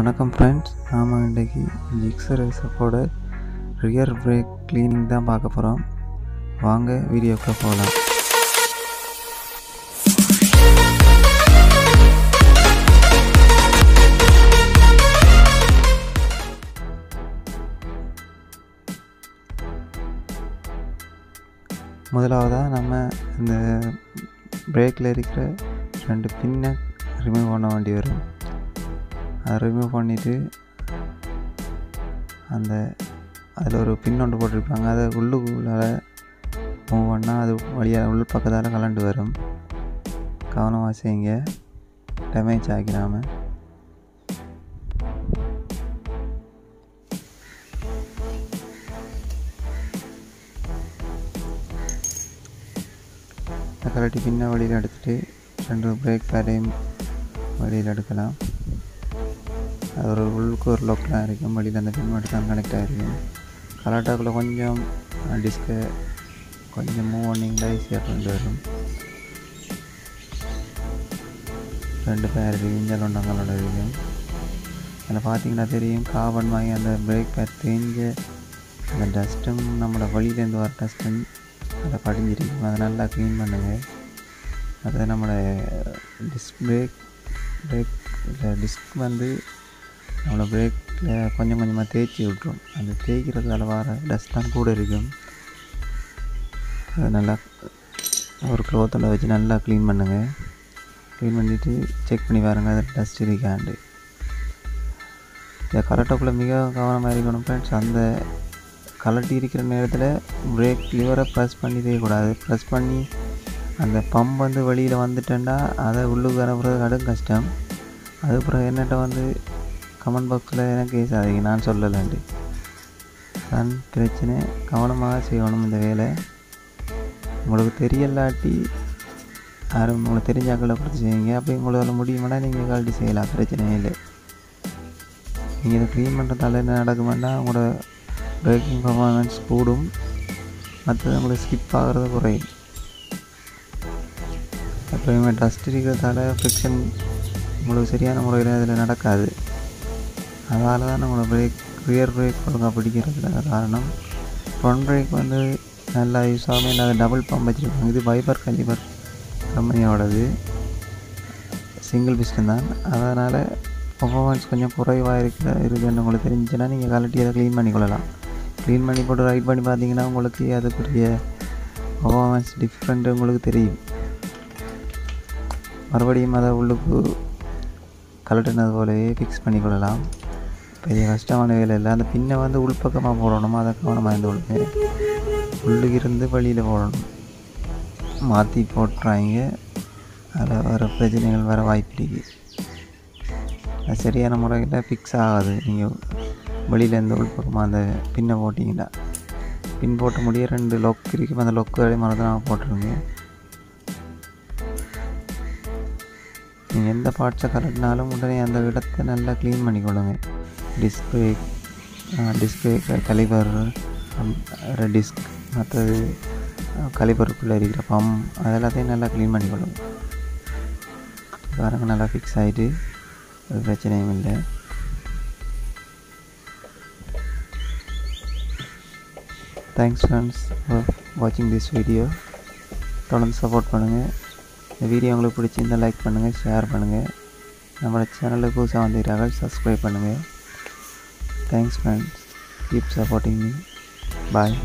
வணக்கம் ஃப்ரெண்ட்ஸ் நாம் இன்றைக்கி ஜிக்ஸர் சப்போட ரியர் பிரேக் க்ளீனிங் தான் பார்க்க போகிறோம் வாங்க வீடியோக்குள்ள போகலாம். முதலாவதாக நம்ம இந்த பிரேக்கில் இருக்கிற ரெண்டு பின்னை ரிமூவ் பண்ண வேண்டி வரும். அதை ரிமூவ் பண்ணிவிட்டு அந்த அதில் ஒரு பின் ஒன்று போட்டிருப்பாங்க. அதை உள்ளுக்குள்ளால் மூவ் பண்ணால் அது வழியாக உள் பக்கத்தால் கலண்டு வரும். கவனமாக செய்யுங்க. டேமேஜ் ஆகிடாமல் கலட்டி பின்ன வழியில் எடுத்துகிட்டு ரெண்டு பிரேக் பேடையும் வழியில் எடுக்கலாம். அது ஒரு உள்ளுக்கு ஒரு லோக்கலாக இருக்கும் வெளியில் அந்த பின் மட்டும் தான் கனெக்ட் ஆகிருக்கும் கலாட்டாக்குள்ளே கொஞ்சம் டிஸ்கை கொஞ்சம் மூவ் பண்ணிங்களா ஈஸியாக கொண்டு வரும். ரெண்டு பேர் இருக்குது இஞ்சல் ஒன்றங்களோட இருக்குது அதில் பார்த்தீங்கன்னா தெரியும் கார்பன் வாங்கி அந்த பிரேக் பேட் தேஞ்சு அந்த டஸ்ட்டும் நம்மளோட வழியிலேருந்து வர டஸ்ட்டும் அதை படிஞ்சிருக்கும். அதை நல்லா க்ளீன் பண்ணுங்கள் அது நம்மளோட டிஸ்க் பிரேக் பிரேக் டிஸ்க் வந்து நம்மளை பிரேக்கில் கொஞ்சம் கொஞ்சமாக தேய்ச்சி விட்ரும் அந்த தேய்க்கிறதால வர டஸ்ட் தான் கூட இருக்கும். அதை நல்லா ஒரு க்ளோத்தில் வச்சு நல்லா க்ளீன் பண்ணுங்கள் க்ளீன் பண்ணிவிட்டு செக் பண்ணி பாருங்கள் அதில் டஸ்ட் இருக்காண்டு இந்த கரெக்டாக்குள்ளே மிக கவனமாக இருக்கணும் ஃப்ரெண்ட்ஸ் அந்த கலட்டி இருக்கிற நேரத்தில் பிரேக் லிவரை ப்ரெஸ் பண்ணி செய்யக்கூடாது ப்ரெஸ் பண்ணி அந்த பம்ப் வந்து வெளியில் வந்துட்டேன்டா அதை உள்ளுக்கு அனுப்புறது கடும் கஷ்டம். அதுக்கப்புறம் என்னட்ட வந்து கமெண்ட் பாக்ஸில் எனக்கு சாதிங்க நான் சொல்லலாண்டு. தான் பிரச்சனை கவனமாக செய்யணும் இந்த வேலை. உங்களுக்கு தெரியலாட்டி யாரும் உங்களுக்கு தெரிஞ்சாக்களை கொடுத்து செய்யுங்க அப்போ உங்களால் முடியுமானா நீங்கள் கழட்டி செய்யலாம் பிரச்சனையே இல்லை. நீங்கள் இதை க்ளீன் பண்ணுறதால என்ன நடக்குமெண்டா? உங்களோட பிரேக்கிங் பர்ஃபார்மன்ஸ் கூடும். மற்றது உங்களுக்கு ஸ்கிப் ஆகிறது குறையும். எப்போயுமே டஸ்ட் இருக்கிறதால ஃப்ரிக்ஷன் உங்களுக்கு சரியான முறையில் அதில் நடக்காது. அதனால தான் நம்மளோட பிரேக் ரியர் பிரேக் ஒழுங்காக பிடிக்கிறதுல காரணம். ஃப்ரண்ட் பிரேக் வந்து நல்லா யூஸ் ஆகும் இல்லை டபுள் பம்ப் வச்சுருக்காங்க. இது வைபர் கலிபர் கம்பெனியோடது சிங்கிள் பிஸ்டன் தான். அதனால் பர்ஃபார்மன்ஸ் கொஞ்சம் குறைவாக இருக்கிற இருக்குதுன்னு உங்களுக்கு தெரிஞ்சுன்னா நீங்கள் கலட்டி அதை க்ளீன் பண்ணிக்கொள்ளலாம். க்ளீன் பண்ணி போட்டு ரைட் பண்ணி பார்த்தீங்கன்னா உங்களுக்கு அதுக்குரிய பர்ஃபார்மன்ஸ் டிஃப்ரெண்ட் உங்களுக்கு தெரியும். மறுபடியும் அதை உள்ளுக்கு கலட்டினது போலவே ஃபிக்ஸ் பண்ணிக்கொள்ளலாம். பெரிய கஷ்டமான வேலை இல்லை அந்த பின்னை வந்து உள்பக்கமாக போடணும்? அதை கவனமாக இருந்து கொடுங்க உள்ளுக்கு வழியில் போடணும். மாற்றி போட்டுறாங்க. அதில் வர பிரச்சனைகள் வர வாய்ப்பு இருக்குது அது சரியான முறையில் ஃபிக்ஸ் ஆகாது. நீங்கள் வெளியிலேருந்து உள்பக்கமாக அந்த பின்னை போட்டிங்கன்னா. பின் போட்ட முடிய ரெண்டு லொக் இருக்கும். அந்த லொக்கு நாங்கள் போட்டிருங்க. நீங்கள் எந்த பார்ட்ஸை கலட்டினாலும் உடனே அந்த இடத்தை நல்லா க்ளீன் பண்ணிக்கொள்ளுங்க. டிஸ்பிளே டிஸ்பிளே கலிபர் டிஸ்க் மற்றது கலிபருக்குள்ளே இருக்கிற பம் அதெல்லாத்தையும் நல்லா க்ளீன் பண்ணிக்கொள்ளும் பாருங்க நல்லா ஃபிக்ஸ் ஆகிட்டு ஒரு பிரச்சனையும் இல்லை. தேங்க்ஸ் ஃப்ரெண்ட்ஸ் ஃபார் வாட்சிங் திஸ் வீடியோ தொடர்ந்து சப்போர்ட் பண்ணுங்கள் இந்த வீடியோ உங்களுக்கு பிடிச்சிருந்தால் லைக் பண்ணுங்கள் ஷேர் பண்ணுங்கள் நம்மளோட சேனலுக்கு புதுசாக வந்துக்கிறார்கள் சப்ஸ்கிரைப் பண்ணுங்கள் Thanks friends. Keep supporting me. Bye.